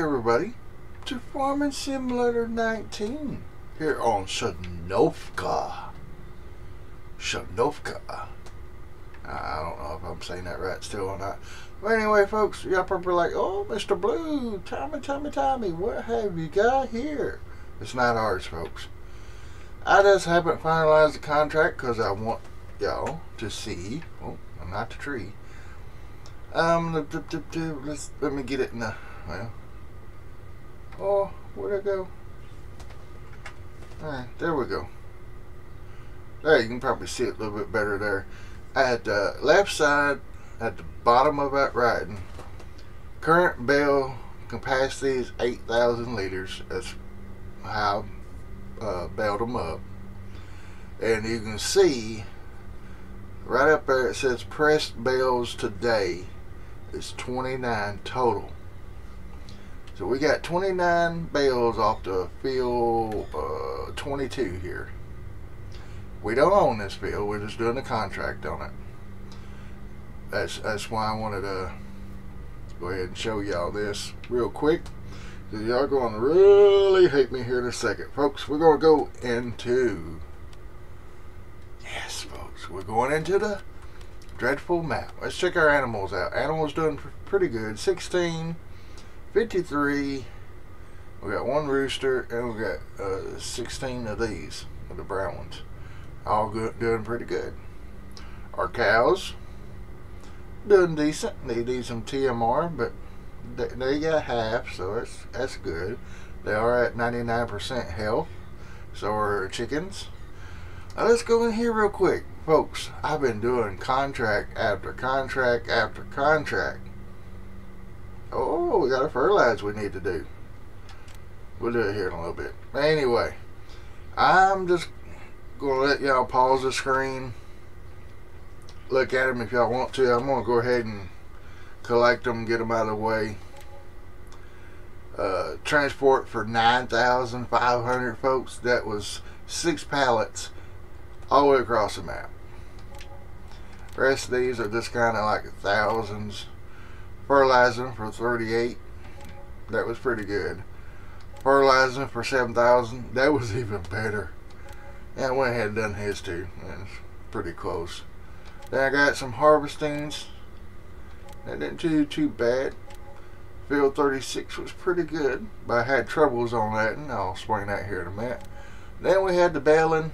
Everybody, to Farming Simulator 19 here on Shanovka. Shanovka. I don't know if I'm saying that right still or not. But anyway, folks, y'all probably like, oh, Mr. Blue, Tommy, Tommy, Tommy, what have you got here? It's not ours, folks. I just haven't finalized the contract because I want y'all to see. Oh, not the tree. Um, let me get it in the well. Oh, where'd it go? Alright, there we go. There, you can probably see it a little bit better there. At the left side, at the bottom of that riding, current bale capacity is 8,000 liters. That's how I uh, bailed them up. And you can see right up there it says pressed bales today is 29 total. So we got 29 bales off the field uh, 22 here. We don't own this field. We're just doing a contract on it. That's that's why I wanted to go ahead and show y'all this real quick. Y'all going to really hate me here in a second. Folks, we're going to go into... Yes, folks. We're going into the dreadful map. Let's check our animals out. Animals doing pretty good. 16 53. We got one rooster, and we got uh, 16 of these, of the brown ones. All good, doing pretty good. Our cows, doing decent. They need some TMR, but they, they got half, so that's, that's good. They are at 99% health. So our chickens. Now let's go in here real quick. Folks, I've been doing contract after contract after contract Oh, we got a fertilizer we need to do. We'll do it here in a little bit. Anyway, I'm just going to let y'all pause the screen. Look at them if y'all want to. I'm going to go ahead and collect them, get them out of the way. Uh, transport for 9,500 folks. That was six pallets all the way across the map. The rest of these are just kind of like thousands fertilizing for 38 that was pretty good. Fertilizing for 7,000 that was even better. And I went ahead and done his too. It's pretty close. Then I got some harvestings. That didn't do too bad. Field 36 was pretty good but I had troubles on that and I'll explain that here in a minute. Then we had the baling.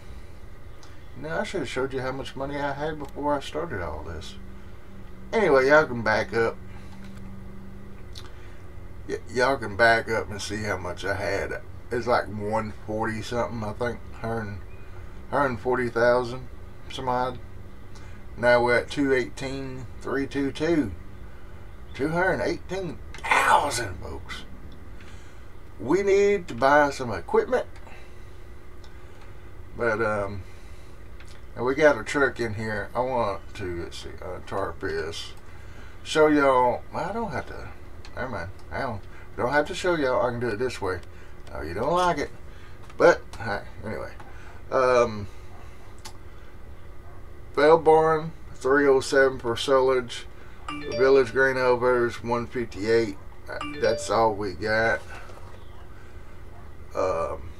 Now I should have showed you how much money I had before I started all this. Anyway y'all can back up y'all can back up and see how much I had. It's like 140 something, I think, 140,000 some odd. Now we're at 218, 322. 218,000 folks. We need to buy some equipment. But, um, and we got a truck in here. I want to, let's see, uh, tarp this. Show y'all, I don't have to never mind. I don't, don't have to show y'all. I can do it this way. Oh, you don't like it. But, right, anyway. Um, Bell Barn, 307 for silage. The Village Grain Elevators, 158. That's all we got. Um,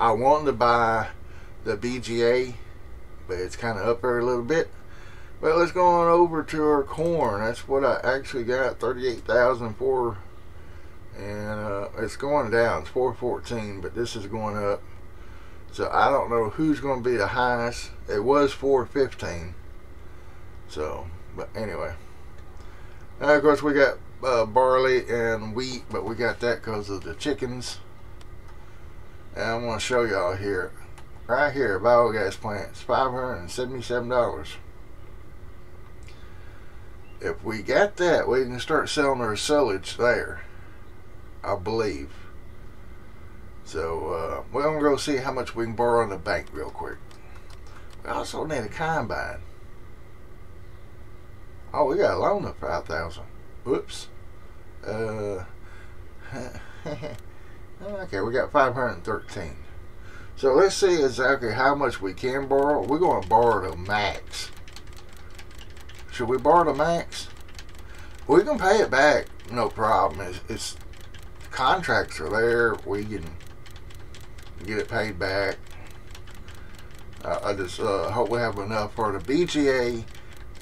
I wanted to buy the BGA, but it's kind of up there a little bit. Well, let's go on over to our corn. That's what I actually got, 38,004. And uh, it's going down. It's 414, but this is going up. So I don't know who's going to be the highest. It was 415. So, but anyway. Now, of course, we got uh, barley and wheat, but we got that because of the chickens. And I'm going to show y'all here. Right here, biogas plants, $577 if we got that, we can start selling our silage there. I believe. So, uh, we're to go see how much we can borrow in the bank real quick. We also need a combine. Oh, we got a loan of 5000 Whoops. Uh, okay, we got 513 So let's see exactly how much we can borrow. We're to borrow the max. Should we borrow the max? We can pay it back, no problem. It's, it's contracts are there, we can get it paid back. Uh, I just uh, hope we have enough for the BGA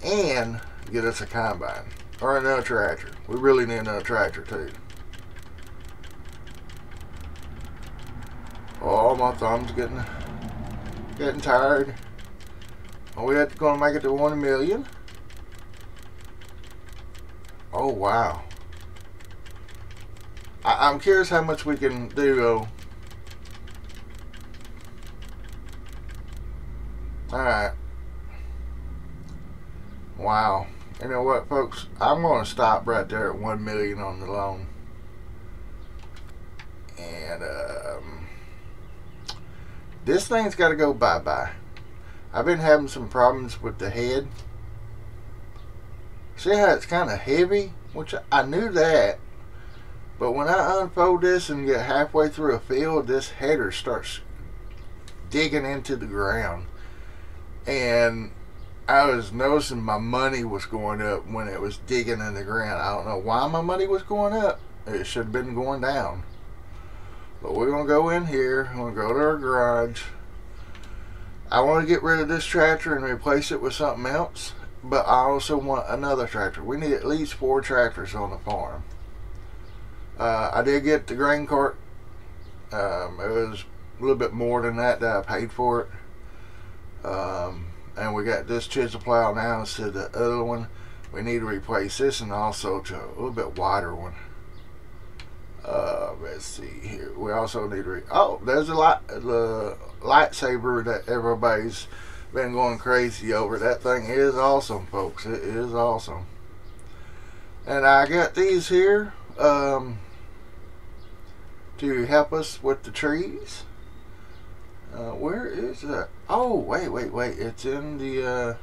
and get us a combine or another tractor. We really need another tractor too. Oh, my thumb's getting getting tired. We going to make it to one million? Oh wow! I, am curious how much we can do though. All right. Wow. You know what, folks? I'm going to stop right there at one million on the loan. And um, this thing's got to go bye bye. I've been having some problems with the head. See how it's kind of heavy? Which I knew that. But when I unfold this and get halfway through a field, this header starts digging into the ground. And I was noticing my money was going up when it was digging in the ground. I don't know why my money was going up. It should have been going down. But we're going to go in here. I'm going to go to our garage. I want to get rid of this tractor and replace it with something else. But I also want another tractor. We need at least four tractors on the farm. Uh, I did get the grain cart. Um, it was a little bit more than that that I paid for it. Um, and we got this chisel plow now instead of the other one we need to replace this and also to a little bit wider one uh, let's see here we also need to oh there's a light the lightsaber that everybody's been going crazy over that thing is awesome folks it is awesome and I got these here um, to help us with the trees uh, where is that? Oh, wait, wait, wait. It's in the, uh,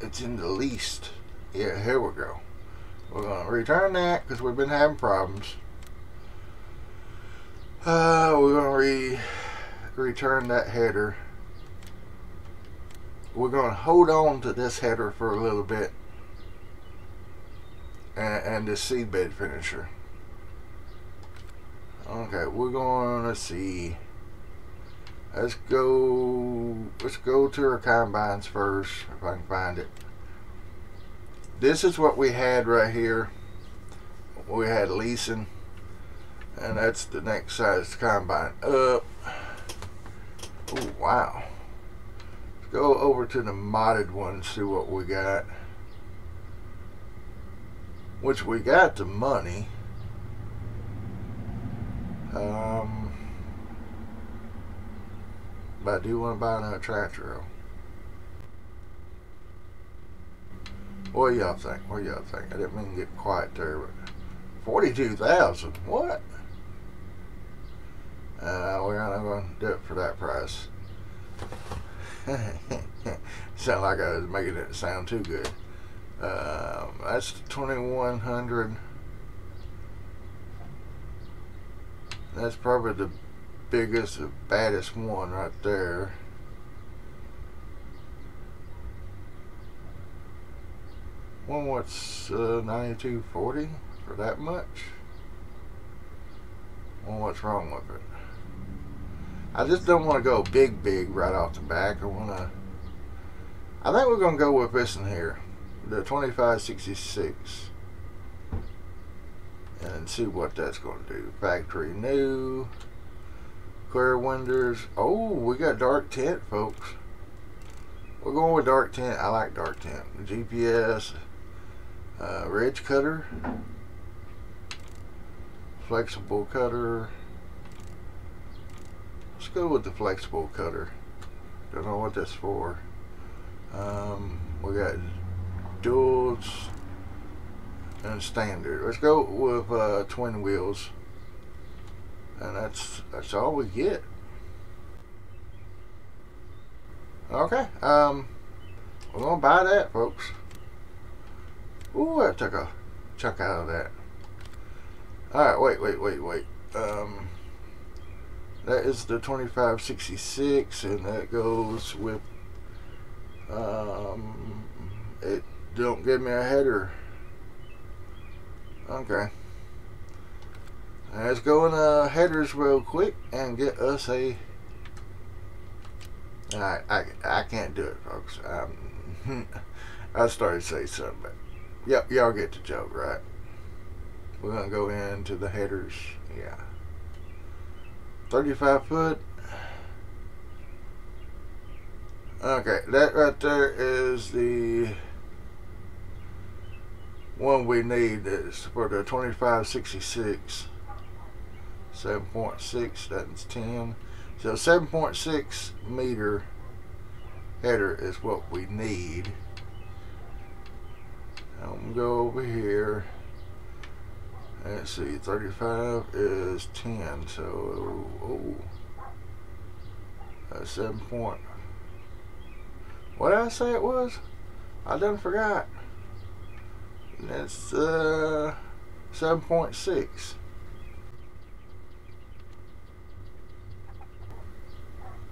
it's in the least. Yeah, here we go. We're going to return that because we've been having problems. Uh, we're going to re return that header. We're going to hold on to this header for a little bit. And, and seedbed finisher. Okay, we're going to see. Let's go. Let's go to our combines first, if I can find it. This is what we had right here. We had leasing, and that's the next size combine up. Oh wow! Let's go over to the modded one and see what we got. Which we got the money. Um, but I do want to buy another tractor. What do y'all think? What do y'all think? I didn't mean to get quiet there, but forty-two thousand. What? Uh, we're not going to do it for that price. sound like I was making it sound too good. Um, that's twenty-one hundred. That's probably the biggest, the baddest one right there. One what's uh, 9240 for that much? Well, what's wrong with it? I just don't want to go big, big right off the back. I want to. I think we're going to go with this in here, the 2566 and see what that's going to do. Factory new, clear windows. Oh, we got dark tint, folks. We're going with dark tint. I like dark tint. GPS, uh, ridge cutter, flexible cutter. Let's go with the flexible cutter. Don't know what that's for. Um, we got duals and standard. Let's go with uh, twin wheels. And that's that's all we get. Okay, um, we're gonna buy that, folks. Ooh, I took a chunk out of that. Alright, wait, wait, wait, wait. Um, that is the 2566, and that goes with, um, it don't give me a header. Okay. Let's go in uh, headers real quick and get us a. I I, I can't do it, folks. Um, I started to say something, but yep, y'all get the joke, right? We're gonna go into the headers. Yeah, 35 foot. Okay, that right there is the one we need is for the 2566 7.6 that's 10 so 7.6 meter header is what we need. I'm gonna go over here let's see 35 is 10 so oh, that's 7 point. What did I say it was? I done forgot. That's uh 7.6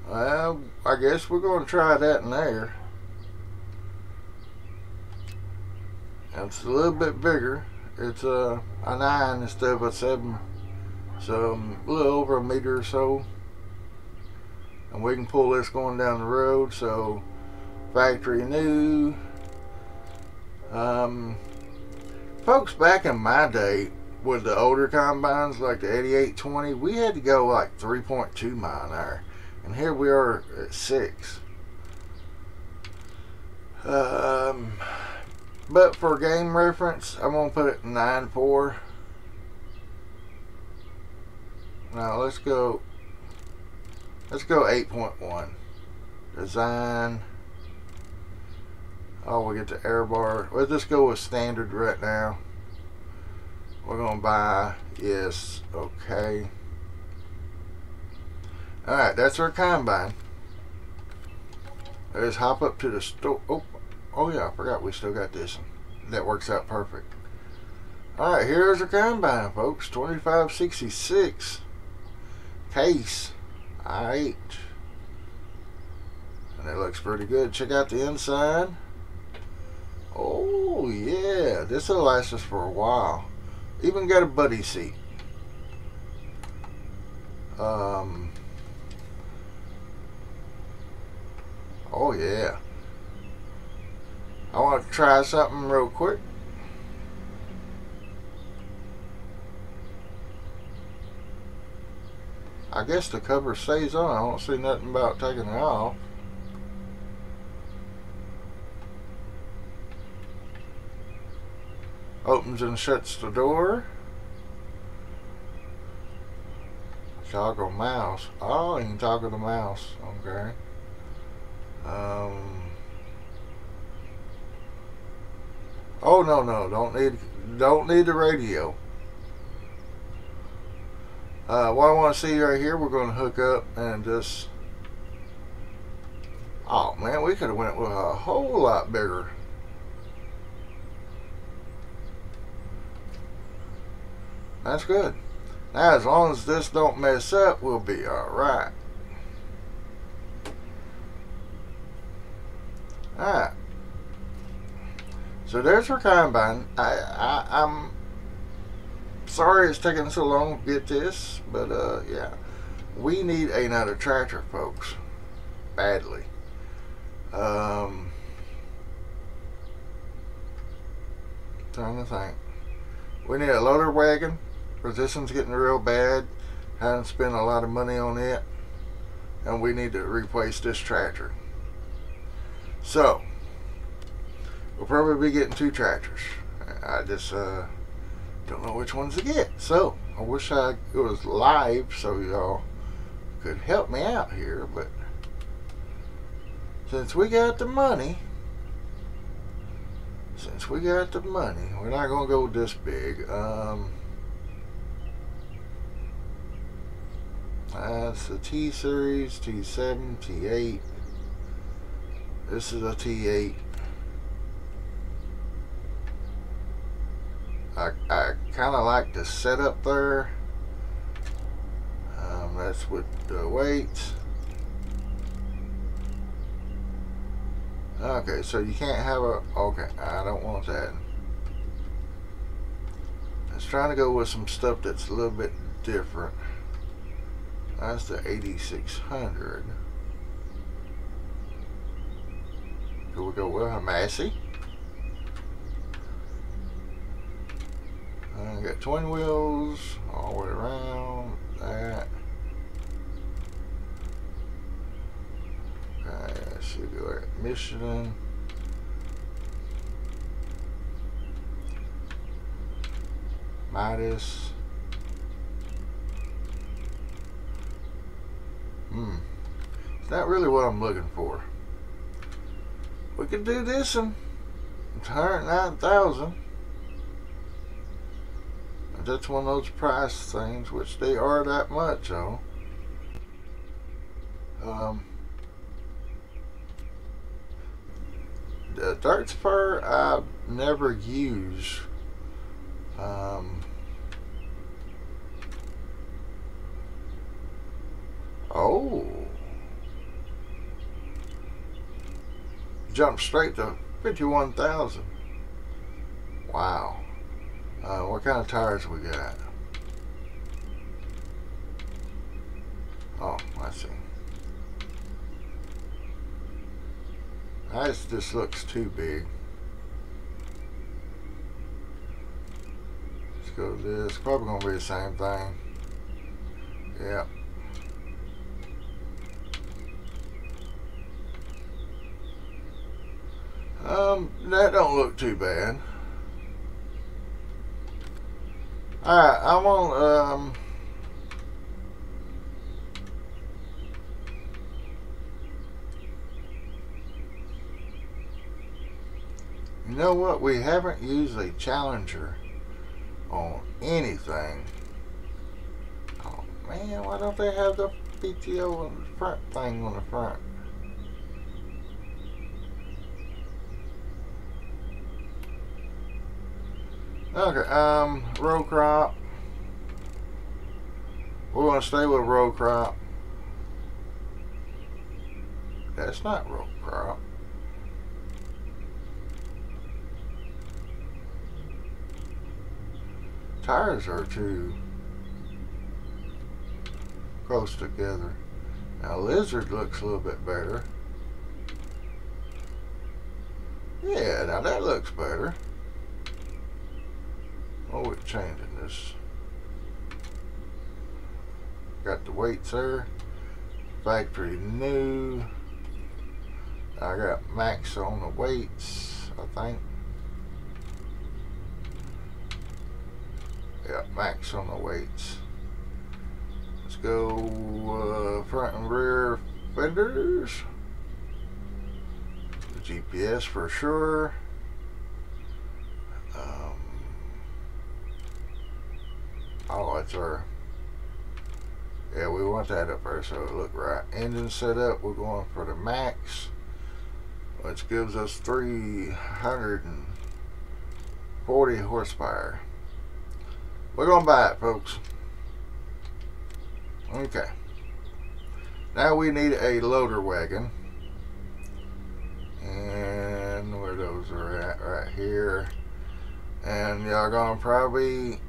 Well, I guess we're going to try that in there. It's a little bit bigger. It's a, a 9 instead of a 7. So a little over a meter or so. And we can pull this going down the road. So factory new. Um, folks back in my day with the older combines like the 8820, we had to go like 3.2 mile an hour and here we are at six. Um, but for game reference, I'm gonna put it nine four. Now let's go. Let's go eight point one. Design. Oh, we get the air bar. Let's just go with standard right now. We're gonna buy yes. Okay. Alright, that's our combine. Let's hop up to the store. Oh, oh yeah, I forgot we still got this one. That works out perfect. Alright, here's our combine, folks. 2566 case IH. And it looks pretty good. Check out the inside. Oh, yeah. This will last us for a while. Even got a buddy seat. Um, Oh yeah. I want to try something real quick. I guess the cover stays on. I don't see nothing about taking it off. Opens and shuts the door. Toggle mouse. Oh, you can toggle the mouse. Okay. Um, oh no no don't need don't need the radio. Uh, what I want to see right here, we're going to hook up and just. Oh man, we could have went with a whole lot bigger. That's good. Now, as long as this don't mess up, we'll be all right. Alright. So there's our combine. I, I, I'm sorry it's taking so long to get this, but uh, yeah. We need another tractor, folks. Badly. Um, trying to think. We need a loader wagon. One's getting real bad. Haven't spent a lot of money on it. And we need to replace this tractor. So, we'll probably be getting two tractors. I just uh, don't know which ones to get. So, I wish I it was live so y'all could help me out here, but since we got the money, since we got the money, we're not gonna go this big. Um, that's the T series, T7, T8. This is a T8. I, I kind of like the setup there. Um, that's with the weights. Okay, so you can't have a... Okay, I don't want that. Let's try to go with some stuff that's a little bit different. That's the 8600. Here we go with a Massey. I got twin wheels all the way around. That. Okay, let's see, go at Michelin. Mitas. Hmm. It's not really what I'm looking for. We could do this one. It's 109,000. That's one of those price things, which they are that much, though. Um, the dirt spur I never use. Um, oh. Jump straight to 51,000. Wow. Uh, what kind of tires we got? Oh, I see. That just looks too big. Let's go to this. Probably gonna be the same thing. Yep. Um, that don't look too bad. Alright, I'm on, um... You know what? We haven't used a Challenger on anything. Oh man, why don't they have the PTO on the front thing on the front? Okay, um, row crop. We're going to stay with row crop. That's not row crop. Tires are too close together. Now lizard looks a little bit better. Yeah, now that looks better. We're changing this. Got the weights there. Factory new. I got max on the weights, I think. Yeah, max on the weights. Let's go uh, front and rear fenders. The GPS for sure. Yeah, we want that up there so it look right. Engine setup, we're going for the max, which gives us 340 horsepower. We're going to buy it, folks. Okay. Now we need a loader wagon. And where those are at, right here. And y'all gonna probably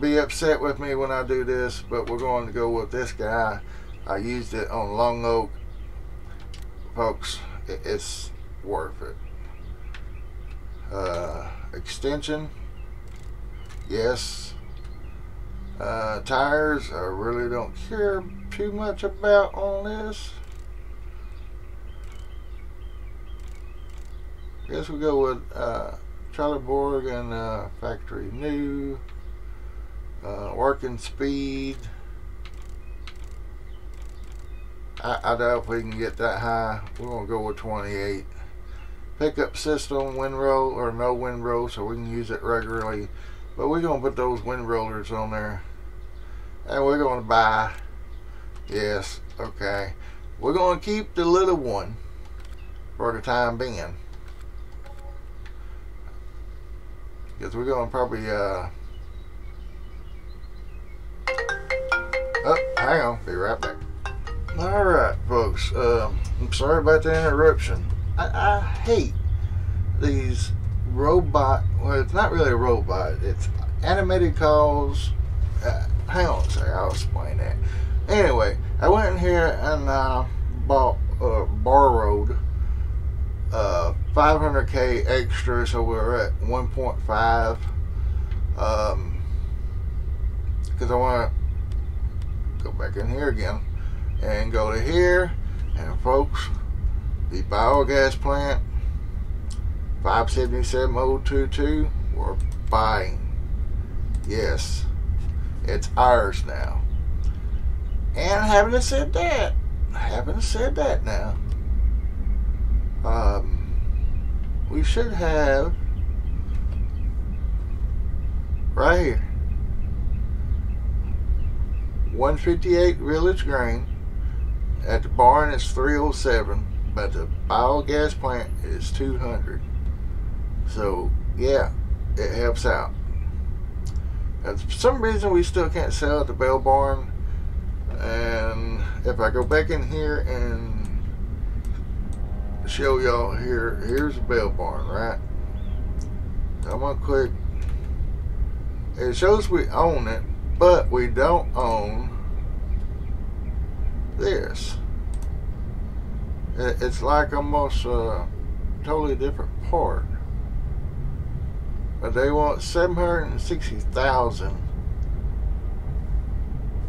be upset with me when I do this, but we're going to go with this guy. I used it on Long Oak. Folks, it's worth it. Uh, extension, yes. Uh, tires, I really don't care too much about on this. Guess we go with uh, Trelleborg and uh, factory new. Uh, working speed. I, I doubt if we can get that high. We're going to go with 28. Pickup system, windrow or no windrow, so we can use it regularly. But we're going to put those wind rollers on there. And we're going to buy, yes, okay. We're going to keep the little one for the time being. Because we're going to probably uh, hang on. Be right back. All right, folks. Um, I'm sorry about the interruption. I, I hate these robot. Well, it's not really a robot. It's animated calls uh, hang on a second, I'll explain that. Anyway, I went in here and uh, bought, uh, borrowed uh, 500k extra, so we're at 1.5. Um, because I want go back in here again and go to here, and folks, the biogas plant 577022 we're buying. Yes, it's ours now. And having said that, having said that now, um, we should have right here 158 Village Grain. At the barn it's 307, but the biogas plant is 200. So yeah, it helps out. And for some reason we still can't sell at the Bell Barn. And if I go back in here and show y'all here, here's the Bell Barn, right? I'm gonna click. It shows we own it, but we don't own this. It's like almost a totally different part but they want 760,000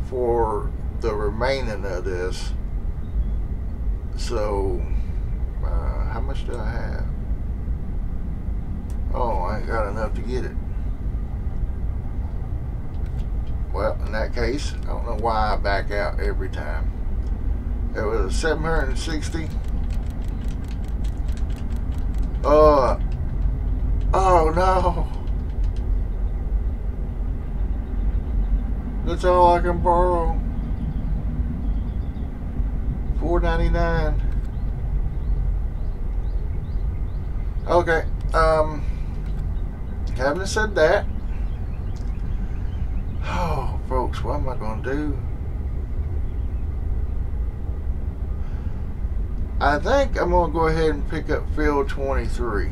for the remaining of this. So, uh, how much do I have? Oh, I ain't got enough to get it. Well, in that case, I don't know why I back out every time. It was 760. Uh, Oh no. That's all I can borrow. Four ninety nine. Okay. Um having said that. Folks, what am I gonna do? I think I'm gonna go ahead and pick up field twenty three.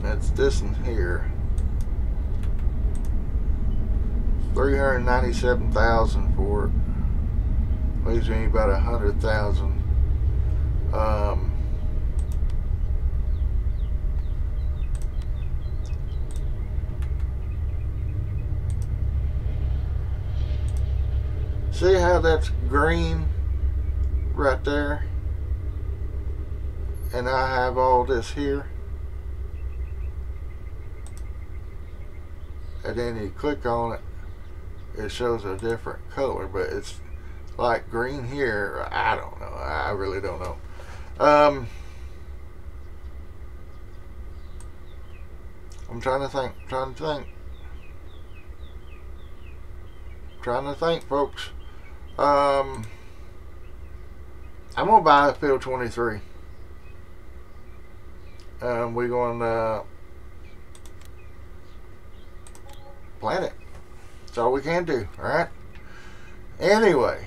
That's this one here. 397,000 for it. Leaves me about a hundred thousand. Um, see how that's green right there? And I have all this here. and then you click on it it shows a different color but it's like green here. I don't know. I really don't know. Um, I'm trying to think trying to think. Trying to think folks um, I'm gonna buy a field 23 um, we're going to planet. That's all we can do, alright? Anyway,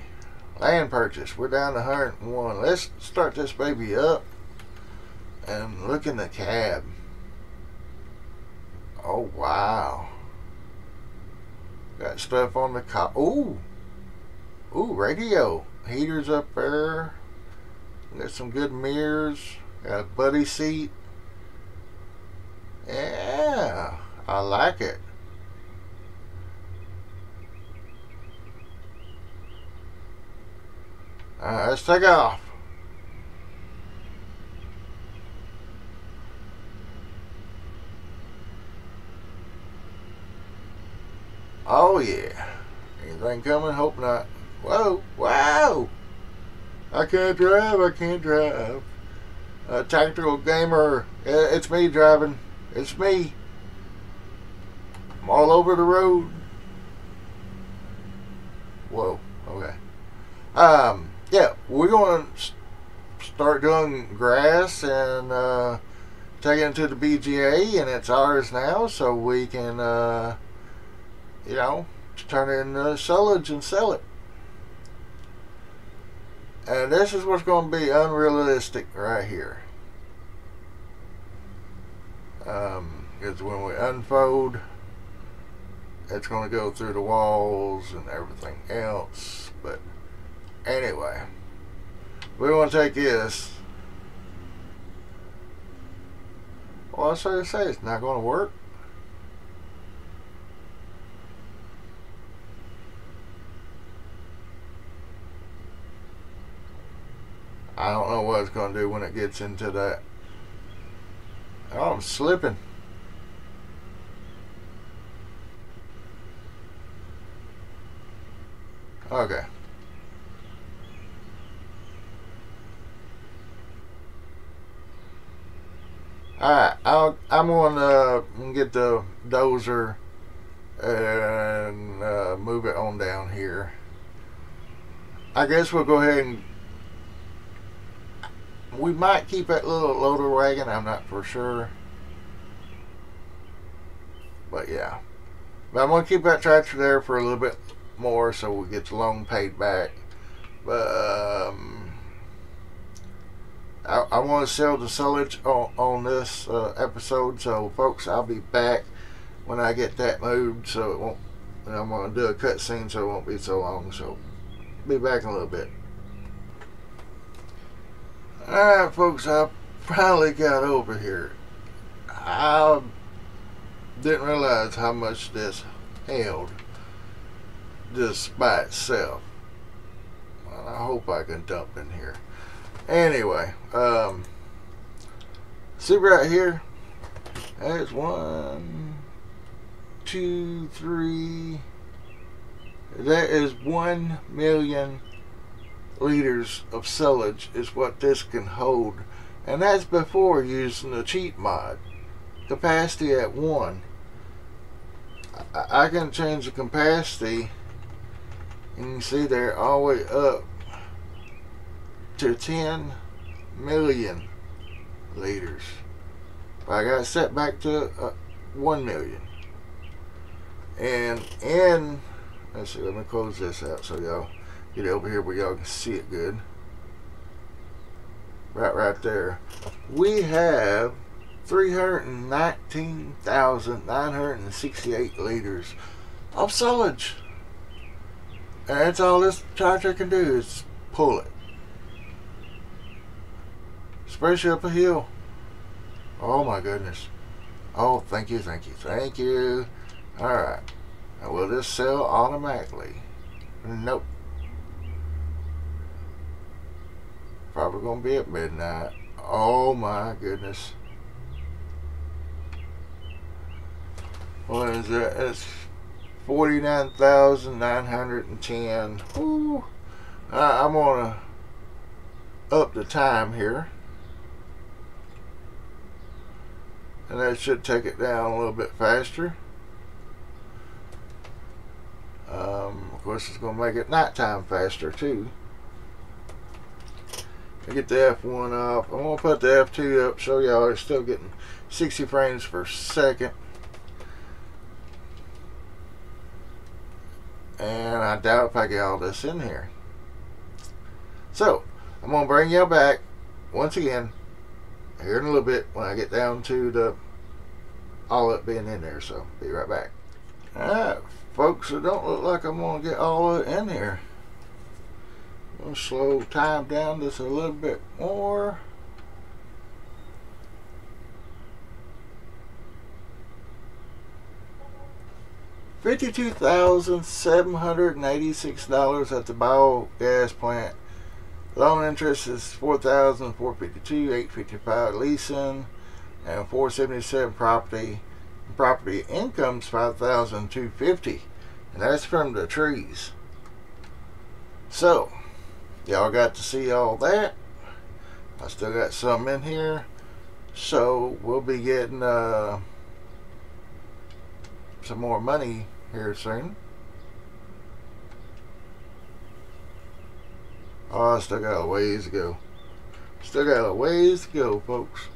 land purchase. We're down to 101. Let's start this baby up and look in the cab. Oh, wow. Got stuff on the car. Ooh. Ooh, radio. Heaters up there. Got some good mirrors. Got a buddy seat. Yeah, I like it. Uh, let's take off. Oh yeah. Anything coming? Hope not. Whoa, wow. I can't drive, I can't drive. Uh, tactical gamer, it's me driving. It's me. I'm all over the road. Whoa, okay. Um, yeah, we're going to start doing grass and uh, take it to the BGA, and it's ours now, so we can, uh, you know, turn it into silage and sell it. And this is what's going to be unrealistic right here. Um, when we unfold it's going to go through the walls and everything else. But anyway, we want to take this. Well, I to say it's not going to work. I don't know what it's going to do when it gets into that. Oh, I'm slipping. Okay. Alright, I'll, I'm going to get the dozer and uh, move it on down here. I guess we'll go ahead and we might keep that little loader wagon. I'm not for sure. But yeah. But I'm going to keep that tractor there for a little bit more so we get the loan paid back. But um, I, I want to sell the silage on, on this uh, episode. So folks, I'll be back when I get that moved. So it won't. I'm going to do a cutscene so it won't be so long. So be back in a little bit. Alright, folks, I finally got over here. I didn't realize how much this held just by itself. Well, I hope I can dump in here. Anyway, um, see right here, there's one, two, three, that is one million liters of silage is what this can hold. And that's before using the cheat mod. Capacity at 1. I, I can change the capacity and you can see there all the way up to 10 million liters. But I got set back to uh, 1 million. And in, let's see, let me close this out so y'all get over here where y'all can see it good. Right, right there. We have 319,968 liters of silage. And that's all this tractor can do is pull it. Especially up a hill. Oh my goodness. Oh, thank you, thank you, thank you. Alright. Will this sell automatically? Nope. Probably gonna be at midnight. Oh my goodness. What is that? It's 49,910. Ooh. I'm gonna up the time here. And that should take it down a little bit faster. Um, of course, it's going to make it nighttime faster, too. I get the F1 off. I'm going to put the F2 up, show y'all it's still getting 60 frames per second. And I doubt if I get all this in here. So, I'm going to bring y'all back once again here in a little bit when I get down to the all it being in there. So, be right back. Alright, folks, it don't look like I'm going to get all of it in here. Slow time down just a little bit more. Fifty-two thousand seven hundred and eighty-six dollars at the biogas plant. Loan interest is four thousand four fifty-two, eight fifty-five leasing, and four seventy-seven property. Property income's five thousand two fifty, and that's from the trees. So, y'all got to see all that. I still got some in here. So we'll be getting uh, some more money here soon. Oh, I still got a ways to go. Still got a ways to go, folks.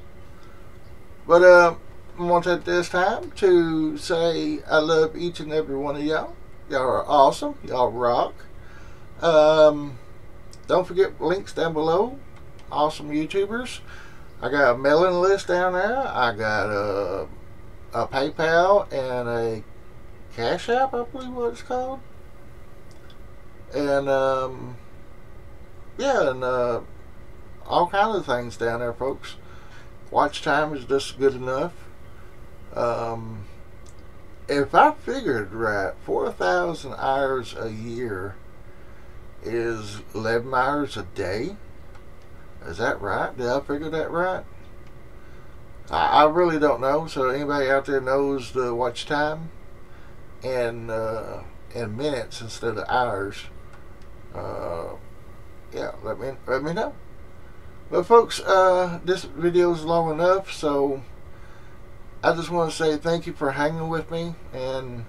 But uh, I want take this time to say I love each and every one of y'all. Y'all are awesome. Y'all rock. Um, don't forget links down below. Awesome YouTubers. I got a mailing list down there. I got a, a PayPal and a Cash App, I believe what it's called. And um, yeah, and uh, all kinds of things down there, folks. Watch time is just good enough. Um, if I figured right, 4,000 hours a year is 11 hours a day. Is that right? Did I figure that right? I, I really don't know. So anybody out there knows the watch time and uh, in minutes instead of hours? Uh, yeah, let me let me know. But folks, uh, this video is long enough, so I just want to say thank you for hanging with me and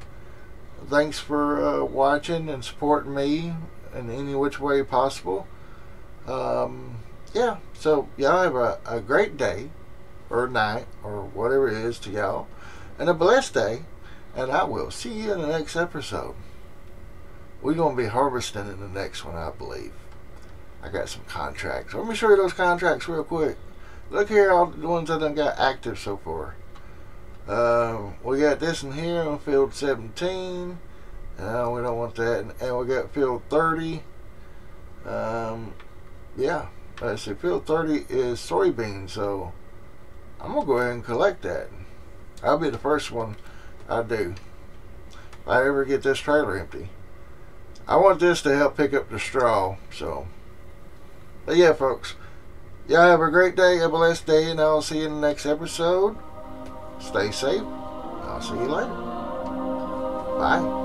thanks for uh, watching and supporting me in any which way possible. Um, yeah, so y'all have a, a great day or night or whatever it is to y'all and a blessed day and I will see you in the next episode. We're going to be harvesting in the next one, I believe. I got some contracts. Let me show you those contracts real quick. Look here, all the ones I done got active so far. Um, we got this in here on field 17. No, we don't want that. And, we got field 30. Um, yeah, let's see. Field 30 is soybeans, so I'm going to go ahead and collect that. I'll be the first one I do. If I ever get this trailer empty. I want this to help pick up the straw, so. But yeah, folks. Y'all have a great day, a blessed day, and I'll see you in the next episode. Stay safe. I'll see you later. Bye.